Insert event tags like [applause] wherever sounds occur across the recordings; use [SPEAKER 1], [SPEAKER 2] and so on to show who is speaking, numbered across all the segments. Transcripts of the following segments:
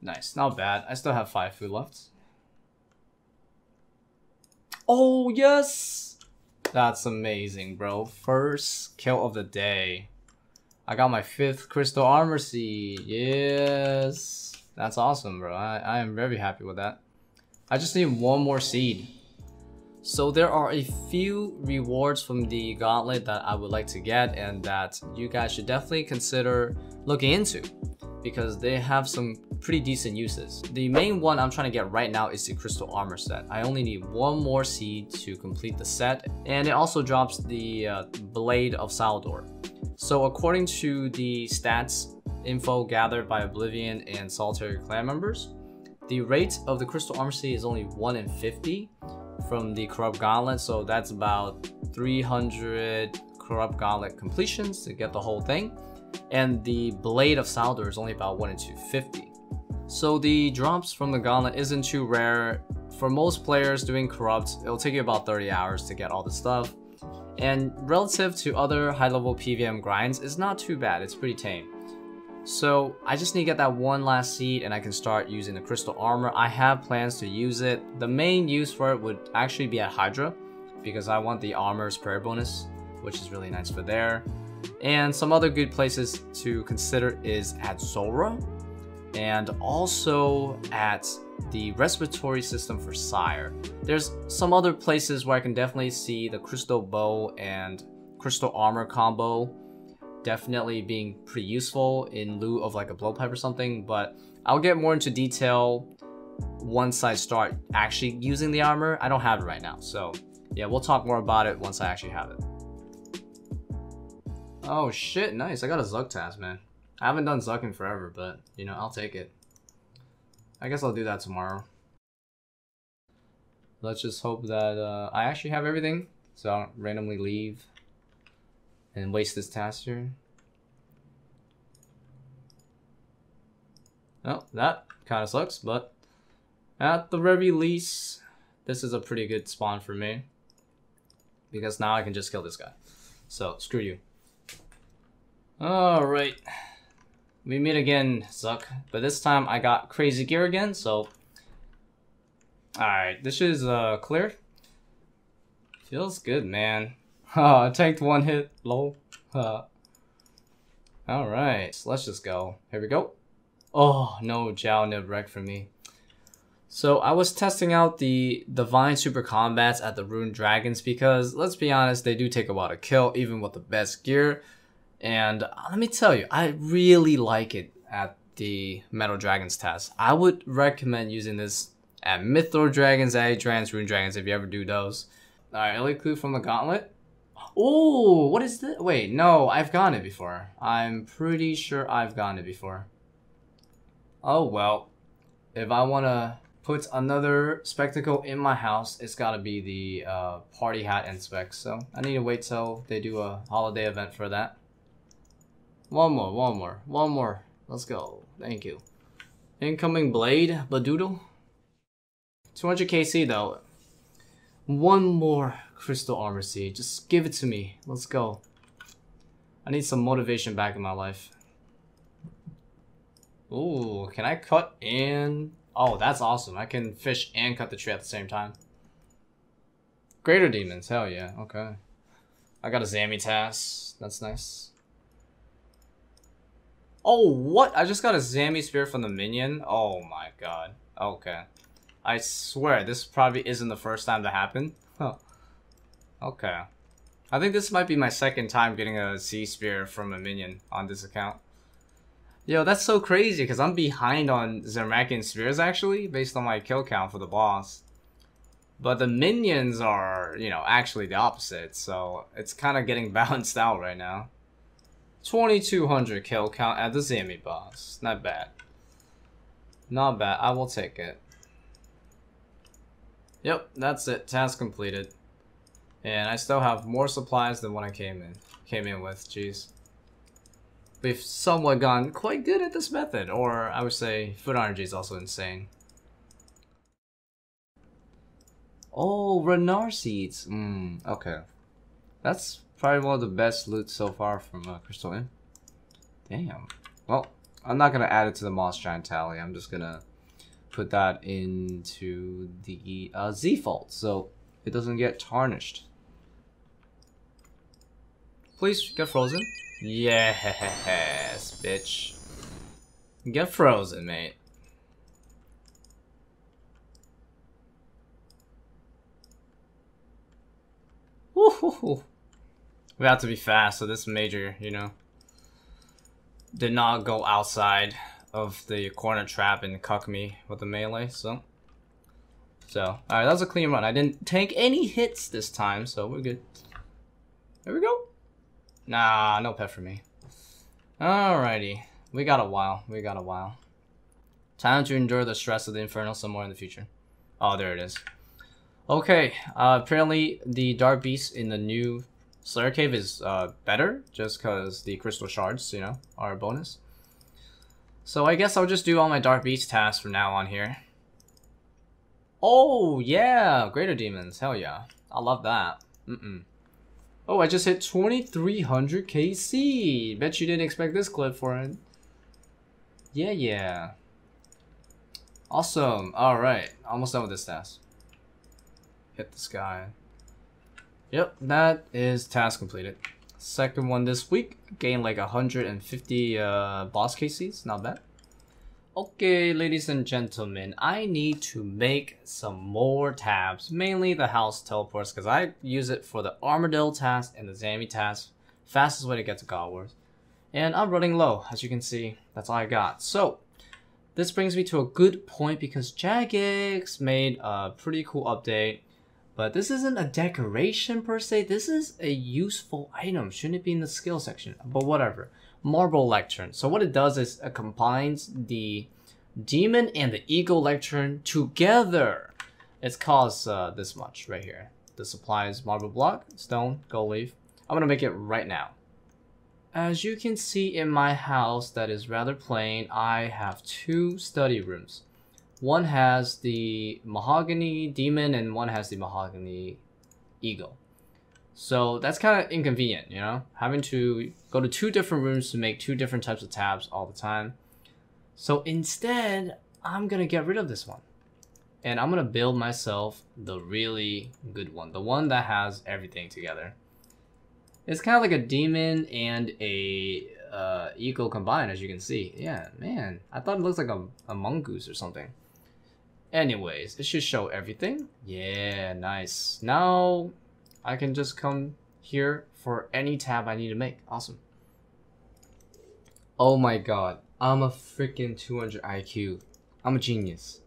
[SPEAKER 1] Nice, not bad. I still have five food left. Oh, yes! That's amazing, bro. First kill of the day. I got my fifth crystal armor seed. Yes. That's awesome, bro. I, I am very happy with that. I just need one more seed. So there are a few rewards from the gauntlet that I would like to get and that you guys should definitely consider looking into because they have some pretty decent uses. The main one I'm trying to get right now is the crystal armor set. I only need one more seed to complete the set and it also drops the uh, blade of Saeldor. So according to the stats info gathered by Oblivion and Solitary clan members, the rate of the crystal armor seed is only 1 in 50 from the Corrupt Gauntlet, so that's about 300 Corrupt Gauntlet completions to get the whole thing. And the Blade of Saeldor is only about 1 in 250. So the drops from the Gauntlet isn't too rare. For most players doing Corrupt, it'll take you about 30 hours to get all the stuff. And relative to other high level PVM grinds, it's not too bad, it's pretty tame. So I just need to get that one last seed and I can start using the crystal armor. I have plans to use it. The main use for it would actually be at Hydra because I want the armor's prayer bonus, which is really nice for there. And some other good places to consider is at Zulrah and also at the respiratory system for Sire. There's some other places where I can definitely see the crystal bow and crystal armor combo definitely being pretty useful in lieu of like a blowpipe or something, but I'll get more into detail once I start actually using the armor. I don't have it right now, so yeah, we'll talk more about it once I actually have it. Oh shit, nice. I got a Zuk task, man. I haven't done Zuk in forever, but you know, I'll take it. I guess I'll do that tomorrow. Let's just hope that uh, I actually have everything, so I don't randomly leave and waste this task here. Oh, that kind of sucks, but at the very least, this is a pretty good spawn for me. Because now I can just kill this guy. So, screw you. Alright. We meet again, Zuk. But this time I got crazy gear again, so... Alright, this is uh, clear. Feels good, man. [laughs] I tanked one hit, lol. Alright, so let's just go. Here we go. Oh, no Jal-Nib-Rek for me. So I was testing out the Divine Super Combats at the Rune Dragons because, let's be honest, they do take a while to kill, even with the best gear. And uh, let me tell you, I really like it at the Metal Dragons test. I would recommend using this at Mythor Dragons, A Dragons, Rune Dragons if you ever do those. Alright, Elite Clue from the Gauntlet. Oh, what is this? Wait, no, I've gotten it before. I'm pretty sure I've gotten it before. Oh, well. If I want to put another spectacle in my house, it's got to be the uh, party hat and specs. So I need to wait till they do a holiday event for that. One more, one more, one more. Let's go. Thank you. Incoming blade, Badoodle. 200 KC though. One more crystal armor seed. Just give it to me. Let's go. I need some motivation back in my life. Ooh, can I cut and... Oh, that's awesome. I can fish and cut the tree at the same time. Greater demons, hell yeah, okay. I got a Zammy That's nice. Oh, what? I just got a Zammy Spear from the minion? Oh my god. Okay. I swear, this probably isn't the first time that happened. Huh. Okay. I think this might be my second time getting a Sea Spear from a minion on this account. Yo, that's so crazy because I'm behind on Zamorakian Spears actually, based on my kill count for the boss. But the minions are, you know, actually the opposite, so it's kind of getting [laughs] balanced out right now. 2200 kill count at the Zammy boss. Not bad. Not bad. I will take it. Yep, that's it. Task completed. And I still have more supplies than when I came in. Came in with, jeez we've somewhat gone quite good at this method, or I would say food energy is also insane. Oh, Ranarr seeds. Hmm, okay. That's probably one of the best loot so far from uh, Crystalline. Damn. Well, I'm not gonna add it to the Moss Giant tally. I'm just gonna put that into the uh, Z fault so it doesn't get tarnished. Please get frozen. Yes, bitch. Get frozen, mate. Woohoo! We have to be fast, so this major, you know, did not go outside of the corner trap and cuck me with the melee, so. So, alright, that was a clean run. I didn't take any hits this time, so we're good. There we go. Nah, no pet for me. Alrighty. We got a while. We got a while. Time to endure the stress of the Inferno some more in the future. Oh, there it is. Okay, uh, apparently the Dark Beast in the new Slayer Cave is uh, better, just because the Crystal Shards, you know, are a bonus. So I guess I'll just do all my Dark Beast tasks from now on here. Oh, yeah! Greater Demons, hell yeah. I love that. Mm-mm. Oh, I just hit 2300 KC! Bet you didn't expect this clip for it. Yeah, yeah. Awesome. Alright, almost done with this task. Hit the sky. Yep, that is task completed. Second one this week, gained like 150 uh, boss cases, not bad. Okay, ladies and gentlemen, I need to make some more tabs, mainly the house teleports, because I use it for the Armadyl task and the Zammy task. Fastest way to get to God Wars. And I'm running low, as you can see, that's all I got. So, this brings me to a good point because Jagex made a pretty cool update but this isn't a decoration per se, this is a useful item. Shouldn't it be in the skill section? But whatever. Marble Lectern. So what it does is it combines the Demon and the Eagle Lectern together. It costs uh, this much right here. The supplies marble block, stone, gold leaf. I'm gonna make it right now. As you can see in my house that is rather plain, I have two study rooms. One has the mahogany demon and one has the mahogany eagle. So that's kind of inconvenient, you know? Having to go to two different rooms to make two different types of tabs all the time. So instead, I'm gonna get rid of this one. And I'm gonna build myself the really good one. The one that has everything together. It's kind of like a demon and a uh, eagle combined, as you can see. Yeah, man. I thought it looks like a, a mongoose or something. Anyways, it should show everything. Yeah, nice. Now I can just come here for any tab I need to make. Awesome. Oh my god. I'm a freaking 200 IQ. I'm a genius.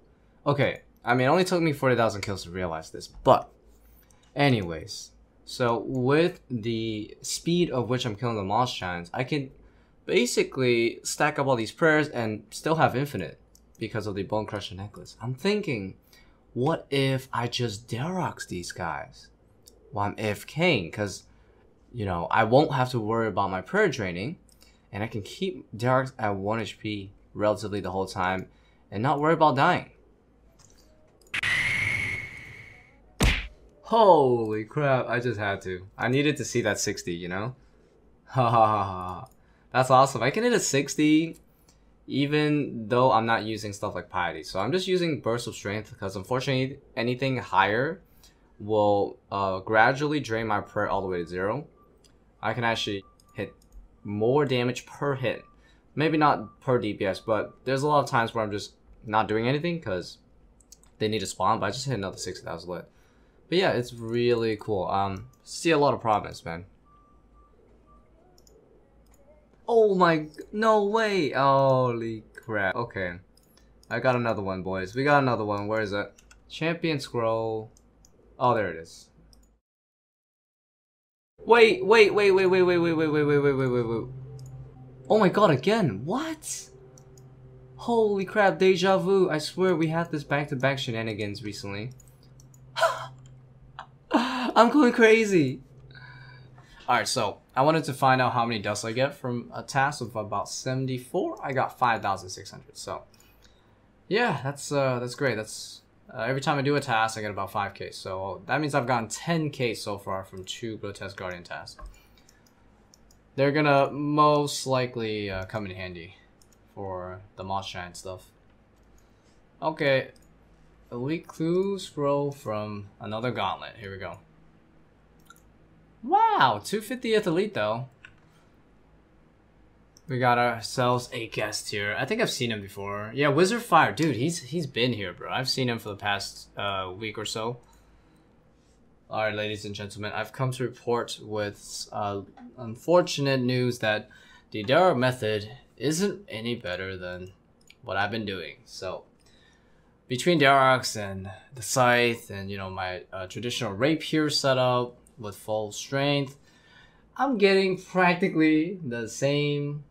[SPEAKER 1] Okay, I mean, it only took me 40,000 kills to realize this, but anyways. So with the speed of which I'm killing the Moss Giants, I can basically stack up all these prayers and still have infinite because of the Bone Crusher necklace. I'm thinking, what if I just Dharok these guys while I'm AFKing? Because, you know, I won't have to worry about my prayer draining, and I can keep Dharok at 1 HP relatively the whole time and not worry about dying. Holy crap, I just had to. I needed to see that 60, you know? Ha ha ha ha. That's awesome. I can hit a 60 even though I'm not using stuff like piety. So I'm just using burst of strength because unfortunately anything higher will uh, gradually drain my prayer all the way to zero. I can actually hit more damage per hit. Maybe not per DPS, but there's a lot of times where I'm just not doing anything because they need to spawn, but I just hit another 60,000 lit. But yeah, it's really cool. Um, see a lot of promise, man. Oh my, no way. Holy crap. Okay. I got another one, boys. We got another one. Where is it? Champion scroll. Oh, there it is. Wait, wait, wait, wait, wait, wait, wait, wait, wait, wait, wait, wait, wait, wait. Oh my god, again. What? Holy crap, deja vu. I swear we had this back-to-back -back shenanigans recently. I'm going crazy. Alright, so I wanted to find out how many dust I get from a task of about 74. I got 5,600. So, yeah, that's uh, that's great. That's uh, every time I do a task, I get about 5k. So that means I've gotten 10k so far from two Grotesque Guardian tasks. They're gonna most likely uh, come in handy for the moss giant stuff. Okay, elite clues scroll from another gauntlet. Here we go. Wow, 250th elite though. We got ourselves a guest here. I think I've seen him before. Yeah, Wizard Fire, dude. He's he's been here, bro. I've seen him for the past uh, week or so. All right, ladies and gentlemen, I've come to report with uh, unfortunate news that the Dara method isn't any better than what I've been doing. So, between Dharok's and the Scythe and, you know, my uh, traditional Rapier setup with full strength, I'm getting practically the same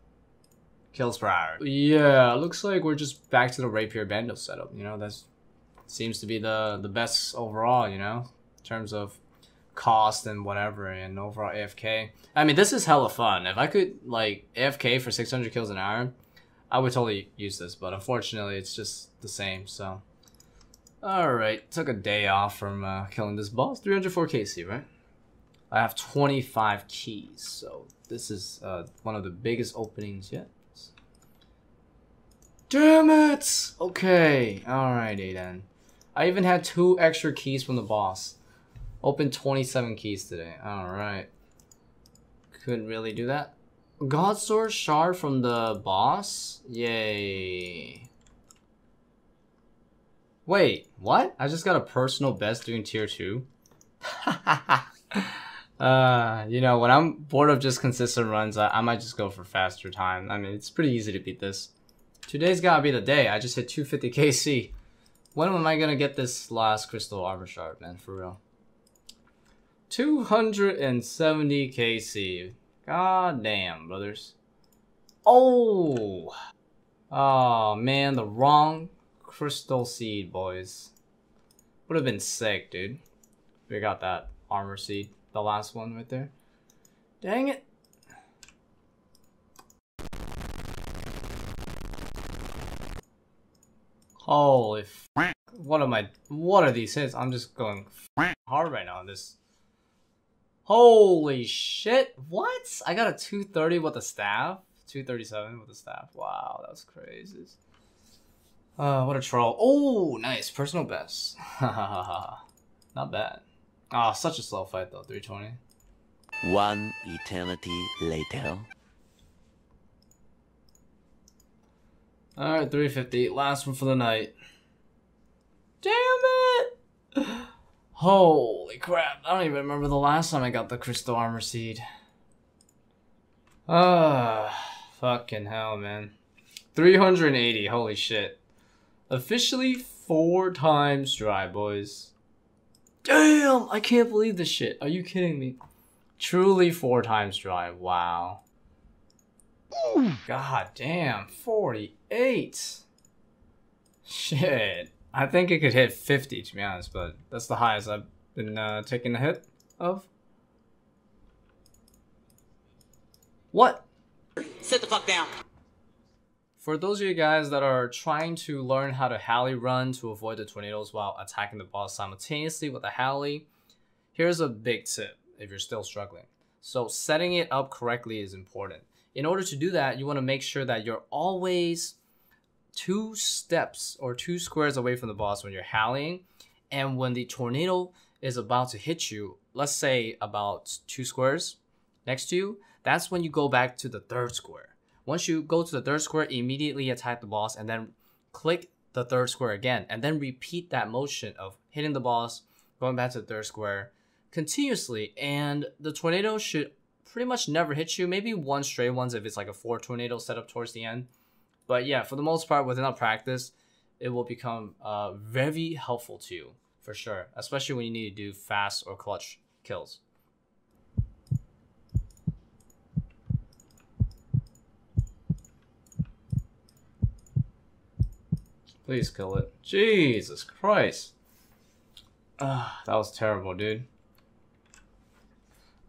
[SPEAKER 1] kills per hour. Yeah, looks like we're just back to the Rapier Bando setup, you know, that seems to be the, the best overall, you know, in terms of cost and whatever and overall AFK. I mean, this is hella fun. If I could like AFK for 600 kills an hour, I would totally use this, but unfortunately it's just the same, so. Alright, took a day off from uh, killing this boss. 304 KC, right? I have 25 keys, so this is uh, one of the biggest openings yet. Damn it! Okay, alrighty then. I even had two extra keys from the boss. Open 27 keys today. Alright. Couldn't really do that. God Sword shard from the boss? Yay. Wait, what? I just got a personal best doing tier 2? [laughs] uh, you know, when I'm bored of just consistent runs, I, I might just go for faster time. I mean, it's pretty easy to beat this. Today's gotta be the day. I just hit 250 KC. When am I gonna get this last crystal armor shard, man? For real. 270 KC. God damn, brothers. Oh! Oh, man, the wrong crystal seed, boys. Would have been sick, dude. We got that armor seed. The last one right there. Dang it. Holy f What am I- What are these hits? I'm just going hard right now on this Holy shit. What? I got a 230 with the staff? 237 with the staff. Wow, that was crazy. Uh, what a troll. Oh, nice. Personal best. [laughs] Not bad. Ah, oh, such a slow fight though. 320.
[SPEAKER 2] One eternity later.
[SPEAKER 1] Alright, 350. Last one for the night. Damn it! [gasps] Holy crap, I don't even remember the last time I got the crystal armor seed. Ah, fucking hell, man. 380, holy shit. Officially four times dry, boys. Damn, I can't believe this shit. Are you kidding me? Truly four times dry, wow. God damn, 48. Shit. I think it could hit 50 to be honest, but that's the highest I've been uh, taking a hit of. What?
[SPEAKER 3] Sit the fuck down.
[SPEAKER 1] For those of you guys that are trying to learn how to Halley run to avoid the tornadoes while attacking the boss simultaneously with a Halley, here's a big tip if you're still struggling. So setting it up correctly is important. In order to do that, you want to make sure that you're always two steps or two squares away from the boss when you're howling. And when the tornado is about to hit you, let's say about two squares next to you, that's when you go back to the third square. Once you go to the third square, immediately attack the boss and then click the third square again. And then repeat that motion of hitting the boss, going back to the third square continuously. And the tornado should pretty much never hit you. Maybe one stray ones if it's like a four tornado setup towards the end. But yeah, for the most part, within a practice, it will become uh, very helpful to you for sure, especially when you need to do fast or clutch kills. Please kill it. Jesus Christ. Uh, that was terrible, dude.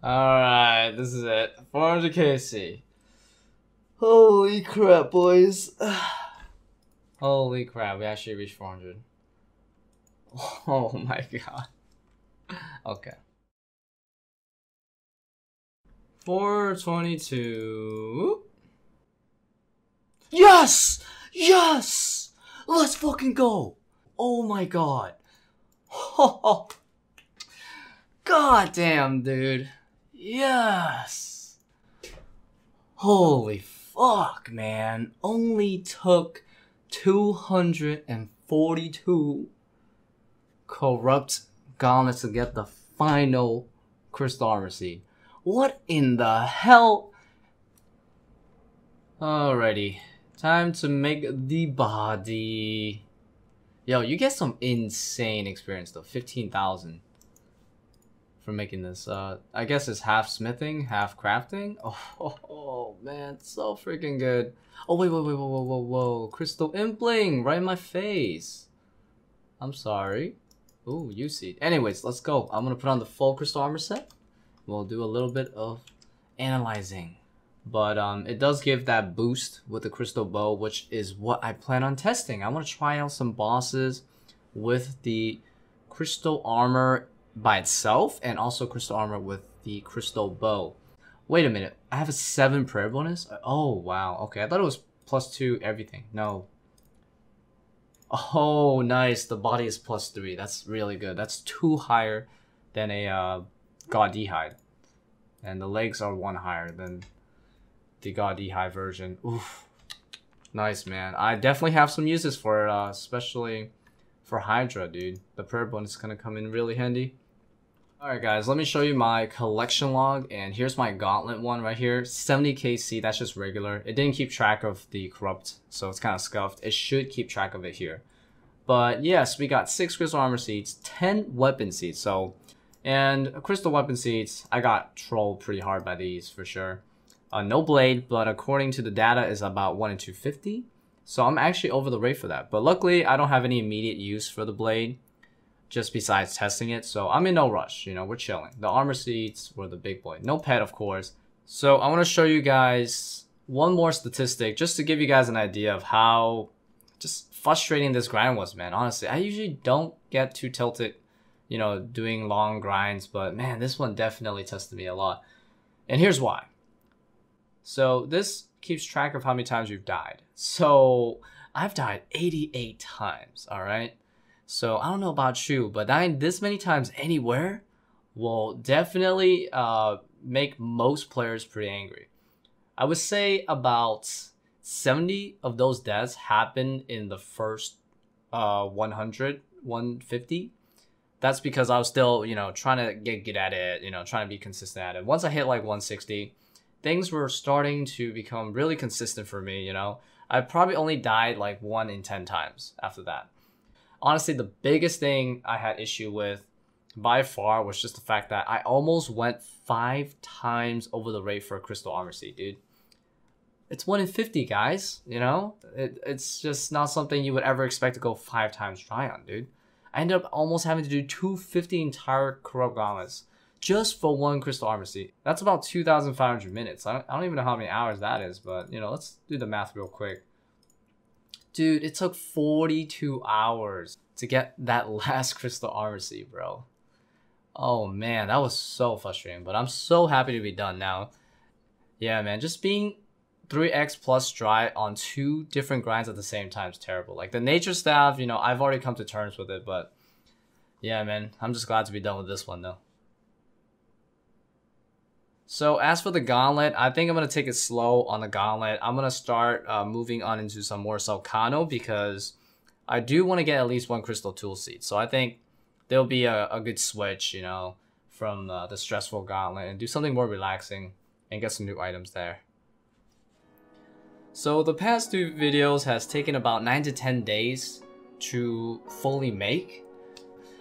[SPEAKER 1] Alright, this is it. 400 KC. Holy crap, boys. Holy crap, we actually reached 400. [laughs] Oh my god. Okay. 422. Yes! Yes! Let's fucking go! Oh my god. [laughs] God damn, dude. Yes! Holy fuck, man. Only took 242 corrupt gauntlets to get the final crystal armor. What in the hell? Alrighty. Time to make the body. Yo, you get some insane experience though. 15,000 for making this. Uh, I guess it's half smithing, half crafting. Oh, [laughs] oh, oh, man, so freaking good. Oh wait, wait, wait, whoa, whoa, whoa, whoa! Crystal impling right in my face. I'm sorry. Ooh, you see. Anyways, let's go. I'm gonna put on the full crystal armor set. We'll do a little bit of analyzing. But um, it does give that boost with the crystal bow, which is what I plan on testing. I want to try out some bosses with the crystal armor by itself and also crystal armor with the crystal bow. Wait a minute, I have a 7 prayer bonus? Oh, wow. Okay, I thought it was plus 2 everything. No. Oh, nice. The body is plus 3. That's really good. That's 2 higher than a uh, God. And the legs are 1 higher than the God d'hide version. Oof. Nice, man. I definitely have some uses for it, uh, especially for Hydra, dude. The prayer bonus is going to come in really handy. Alright guys, let me show you my collection log, and here's my gauntlet one right here. 70 KC, that's just regular. It didn't keep track of the corrupt, so it's kind of scuffed. It should keep track of it here. But yes, we got 6 crystal armor seeds, 10 weapon seeds, so... And crystal weapon seeds, I got trolled pretty hard by these for sure. Uh, no blade, but according to the data is about 1 in 250. So I'm actually over the rate for that. But luckily, I don't have any immediate use for the blade just besides testing it. So I'm in no rush, you know, we're chilling. The armor seats were the big boy. No pet, of course. So I want to show you guys one more statistic just to give you guys an idea of how just frustrating this grind was, man. Honestly, I usually don't get too tilted, you know, doing long grinds, but man, this one definitely tested me a lot. And here's why. So this keeps track of how many times you've died. So I've died 88 times, all right? So I don't know about you, but dying this many times anywhere will definitely uh, make most players pretty angry. I would say about 70 of those deaths happen in the first uh, 100, 150. That's because I was still, you know, trying to get good at it, you know, trying to be consistent at it. Once I hit like 160, things were starting to become really consistent for me, you know. I probably only died like 1 in 10 times after that honestly, the biggest thing I had issue with by far was just the fact that I almost went five times over the rate for a crystal armor seed, dude. It's one in 50, guys, you know? It, it's just not something you would ever expect to go five times try on, dude. I ended up almost having to do 250 entire corrupt gauntlets just for one crystal seed. That's about 2,500 minutes. I don't, I don't even know how many hours that is, but, you know, let's do the math real quick. Dude, it took 42 hours to get that [laughs] last crystal seed, bro. Oh man, that was so frustrating, but I'm so happy to be done now. Yeah, man, just being 3x plus dry on two different grinds at the same time is terrible. Like the nature staff, you know, I've already come to terms with it, but yeah, man, I'm just glad to be done with this one though. So as for the gauntlet, I think I'm going to take it slow on the gauntlet. I'm going to start uh, moving on into some more Zalcano because I do want to get at least one crystal tool seed. So I think there'll be a, a good switch, you know, from uh, the stressful gauntlet and do something more relaxing and get some new items there. So the past two videos has taken about 9 to 10 days to fully make.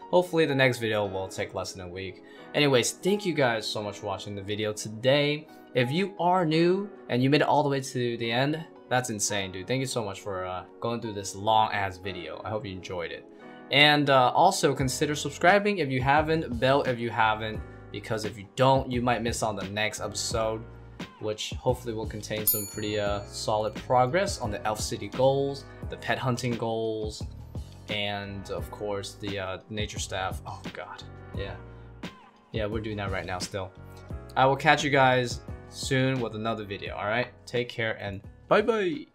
[SPEAKER 1] Hopefully the next video will take less than a week. Anyways, thank you guys so much for watching the video today. If you are new and you made it all the way to the end, that's insane, dude. Thank you so much for uh, going through this long ass video. I hope you enjoyed it. And uh, also consider subscribing if you haven't, bell if you haven't, because if you don't, you might miss on the next episode, which hopefully will contain some pretty uh, solid progress on the Elf City goals, the pet hunting goals, and of course the uh, nature staff. Oh god, yeah. Yeah, we're doing that right now still. I will catch you guys soon with another video, alright? Take care and bye bye!